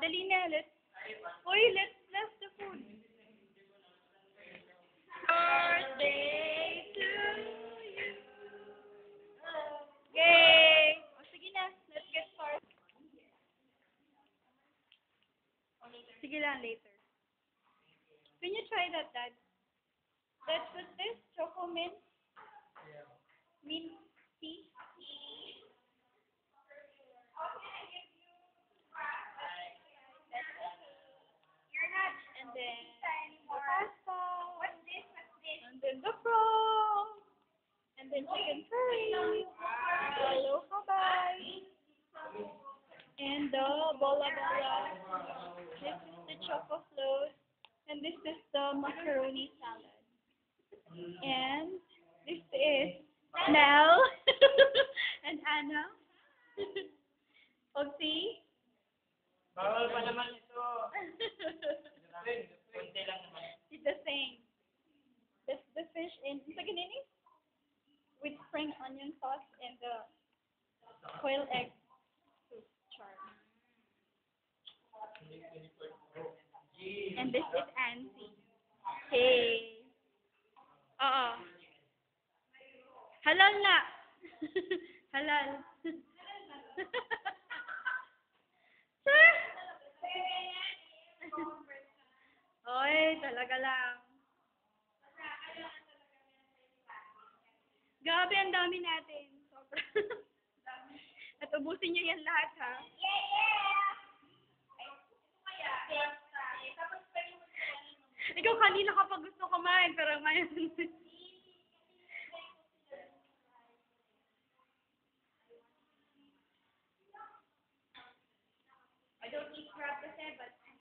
dali na. Let's, uy, let's bless the food. Birthday to you. Yay! O, sige na. Let's get started. Sige lang, later. Can you try that, Dad? Dad, what's this? Choco mint? Mint And chicken curry. Hello, bye. And the bola bola. This is the choco float. And this is the macaroni salad. And this is Mel and Anna. Oh, Oxy. Bawal pa naman ito. Kunti lang naman. It's the same. This the fish in spaghetti with onion sauce and the quail egg soup char. And this is Ansi. Hey. Oo. Halal na. Halal. Sir? Oy, talaga lang. Grabe, ang dami natin. Sobra. At ubusin niyo yan lahat, ha? Ikaw kanina kapag gusto kumain, pero ngayon... I don't eat crab kasi, but